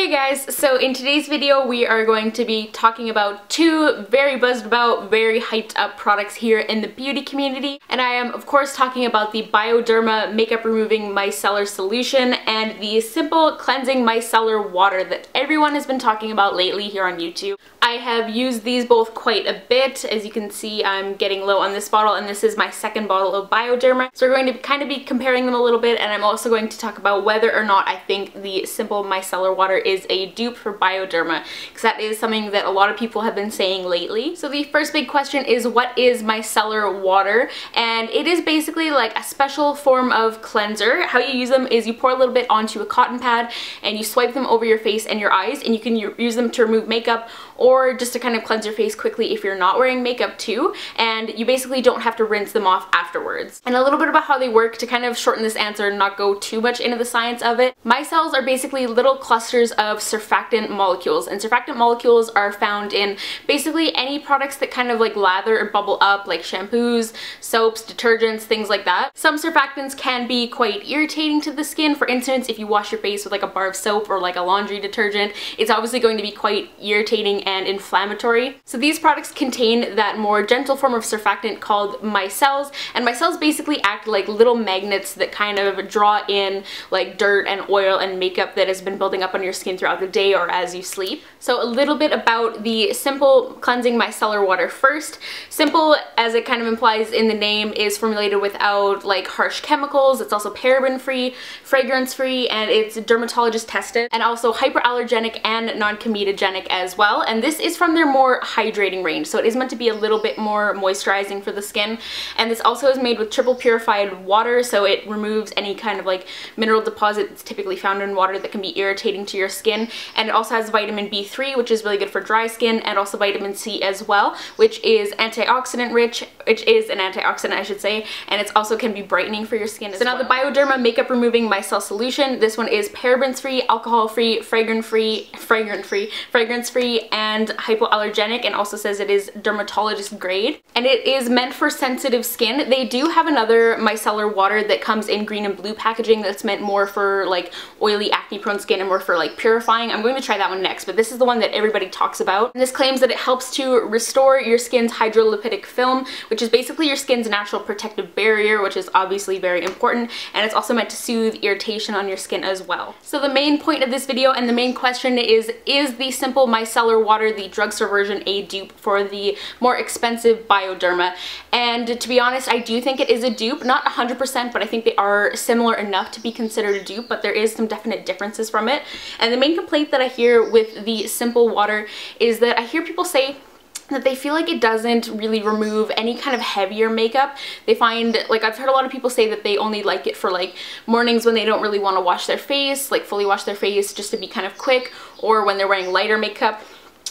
Hey guys, so in today's video we are going to be talking about two very buzzed about, very hyped up products here in the beauty community. And I am of course talking about the Bioderma Makeup Removing Micellar Solution and the Simple Cleansing Micellar Water that everyone has been talking about lately here on YouTube. I have used these both quite a bit. As you can see, I'm getting low on this bottle and this is my second bottle of Bioderma. So we're going to kind of be comparing them a little bit and I'm also going to talk about whether or not I think the Simple Micellar Water a dupe for Bioderma because that is something that a lot of people have been saying lately. So the first big question is what is micellar water? And it is basically like a special form of cleanser. How you use them is you pour a little bit onto a cotton pad and you swipe them over your face and your eyes and you can use them to remove makeup or just to kind of cleanse your face quickly if you're not wearing makeup too and you basically don't have to rinse them off afterwards. And a little bit about how they work to kind of shorten this answer and not go too much into the science of it. Micelles are basically little clusters of surfactant molecules and surfactant molecules are found in basically any products that kind of like lather or bubble up like shampoos, soaps, detergents, things like that. Some surfactants can be quite irritating to the skin. For instance, if you wash your face with like a bar of soap or like a laundry detergent, it's obviously going to be quite irritating and inflammatory. So these products contain that more gentle form of surfactant called micelles and micelles basically act like little magnets that kind of draw in like dirt and oil and makeup that has been building up on your skin throughout the day or as you sleep. So a little bit about the Simple Cleansing Micellar Water first. Simple, as it kind of implies in the name, is formulated without like harsh chemicals. It's also paraben free, fragrance free, and it's dermatologist tested and also hyperallergenic and non-comedogenic as well. And this is from their more hydrating range. So it is meant to be a little bit more moisturizing for the skin. And this also is made with triple purified water. So it removes any kind of like mineral deposit that's typically found in water that can be irritating to your skin. And it also has vitamin B3, which is really good for dry skin, and also vitamin C as well, which is antioxidant rich, which is an antioxidant I should say, and it also can be brightening for your skin So now well. the Bioderma Makeup Removing Micelle Solution, this one is parabens free, alcohol free, fragrance free, and hypoallergenic and also says it is dermatologist grade. And it is meant for sensitive skin. They do have another micellar water that comes in green and blue packaging that's meant more for like oily acne prone skin and more for like purifying. I'm going to try that one next, but this is the one that everybody talks about. And this claims that it helps to restore your skin's hydrolipidic film, which is basically your skin's natural protective barrier, which is obviously very important. And it's also meant to soothe irritation on your skin as well. So the main point of this video and the main question is, is the simple micellar water the drugstore version a dupe for the more expensive Bioderma. And to be honest, I do think it is a dupe. Not 100%, but I think they are similar enough to be considered a dupe, but there is some definite differences from it. And the main complaint that I hear with the Simple Water is that I hear people say that they feel like it doesn't really remove any kind of heavier makeup. They find, like I've heard a lot of people say that they only like it for like mornings when they don't really want to wash their face, like fully wash their face just to be kind of quick, or when they're wearing lighter makeup.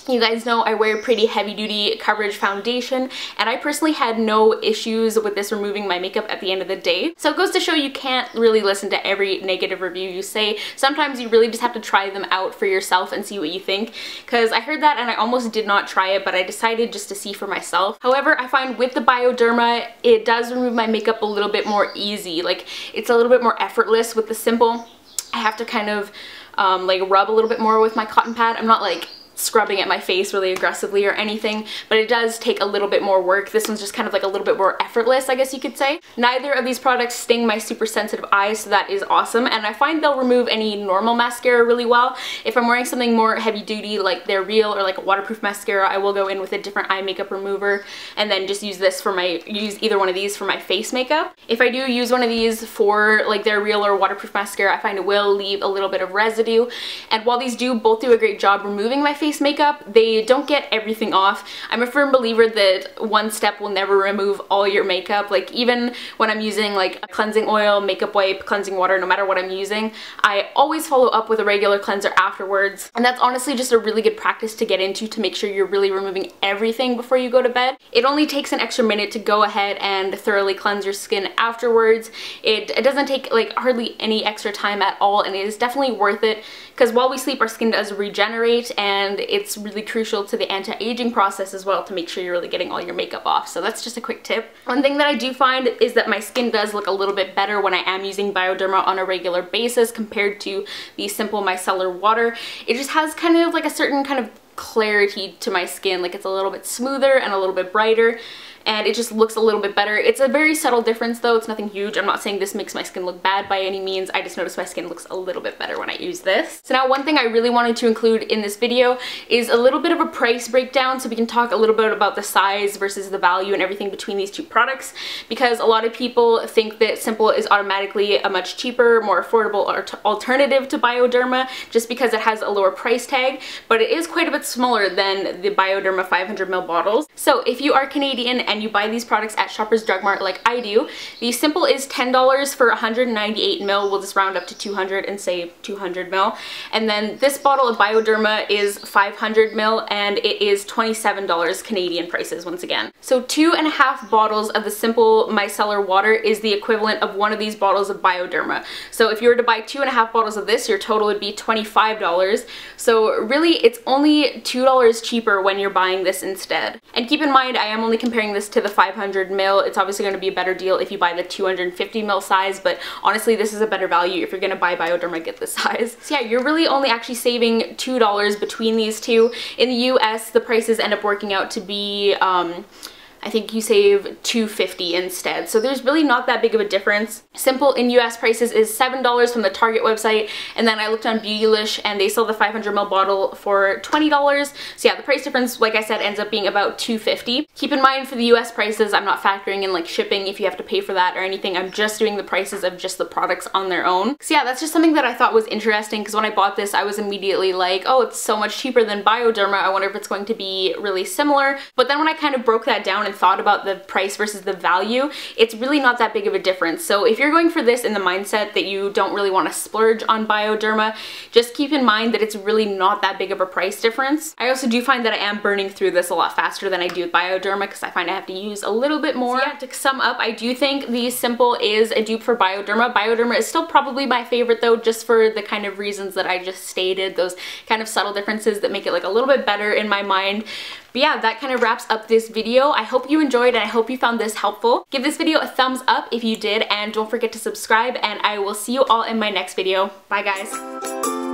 You guys know I wear pretty heavy duty coverage foundation and I personally had no issues with this removing my makeup at the end of the day. So it goes to show you can't really listen to every negative review you say. Sometimes you really just have to try them out for yourself and see what you think because I heard that and I almost did not try it but I decided just to see for myself. However, I find with the Bioderma it does remove my makeup a little bit more easy. Like it's a little bit more effortless with the Simple. I have to kind of um, like rub a little bit more with my cotton pad. I'm not like scrubbing at my face really aggressively or anything, but it does take a little bit more work. This one's just kind of like a little bit more effortless, I guess you could say. Neither of these products sting my super sensitive eyes, so that is awesome, and I find they'll remove any normal mascara really well. If I'm wearing something more heavy duty, like They're Real or like a waterproof mascara, I will go in with a different eye makeup remover and then just use this for my, use either one of these for my face makeup. If I do use one of these for like They're Real or waterproof mascara, I find it will leave a little bit of residue, and while these do both do a great job removing my face face makeup, they don't get everything off. I'm a firm believer that one step will never remove all your makeup. Like even when I'm using like a cleansing oil, makeup wipe, cleansing water, no matter what I'm using, I always follow up with a regular cleanser afterwards. And that's honestly just a really good practice to get into to make sure you're really removing everything before you go to bed. It only takes an extra minute to go ahead and thoroughly cleanse your skin afterwards. It, it doesn't take like hardly any extra time at all and it is definitely worth it because while we sleep our skin does regenerate and it's really crucial to the anti-aging process as well to make sure you're really getting all your makeup off. So that's just a quick tip. One thing that I do find is that my skin does look a little bit better when I am using Bioderma on a regular basis compared to the Simple Micellar Water. It just has kind of like a certain kind of clarity to my skin, like it's a little bit smoother and a little bit brighter and it just looks a little bit better. It's a very subtle difference though, it's nothing huge. I'm not saying this makes my skin look bad by any means, I just noticed my skin looks a little bit better when I use this. So now one thing I really wanted to include in this video is a little bit of a price breakdown so we can talk a little bit about the size versus the value and everything between these two products because a lot of people think that Simple is automatically a much cheaper, more affordable alternative to Bioderma just because it has a lower price tag, but it is quite a bit smaller than the Bioderma 500ml bottles. So if you are Canadian and you buy these products at Shoppers Drug Mart like I do, the Simple is $10 for 198 ml. We'll just round up to 200 and say 200 ml. And then this bottle of Bioderma is 500 ml and it is $27 Canadian prices once again. So two and a half bottles of the Simple Micellar Water is the equivalent of one of these bottles of Bioderma. So if you were to buy two and a half bottles of this, your total would be $25. So really it's only $2 cheaper when you're buying this instead. And keep in mind, I am only comparing this this to the 500 mil. It's obviously going to be a better deal if you buy the 250 mil size, but honestly, this is a better value if you're going to buy Bioderma, get this size. So yeah, you're really only actually saving $2 between these two. In the US, the prices end up working out to be um, I think you save 250 instead. So there's really not that big of a difference. Simple in US prices is $7 from the Target website and then I looked on Beautylish and they sell the 500ml bottle for $20. So yeah, the price difference, like I said, ends up being about 250. Keep in mind for the US prices, I'm not factoring in like shipping if you have to pay for that or anything. I'm just doing the prices of just the products on their own. So yeah, that's just something that I thought was interesting because when I bought this, I was immediately like, oh, it's so much cheaper than Bioderma. I wonder if it's going to be really similar. But then when I kind of broke that down and thought about the price versus the value, it's really not that big of a difference. So if you're going for this in the mindset that you don't really want to splurge on Bioderma, just keep in mind that it's really not that big of a price difference. I also do find that I am burning through this a lot faster than I do with Bioderma because I find I have to use a little bit more. So yeah, to sum up, I do think the Simple is a dupe for Bioderma. Bioderma is still probably my favorite though, just for the kind of reasons that I just stated, those kind of subtle differences that make it like a little bit better in my mind. But yeah, that kind of wraps up this video. I hope you enjoyed and I hope you found this helpful. Give this video a thumbs up if you did and don't forget to subscribe and I will see you all in my next video. Bye guys.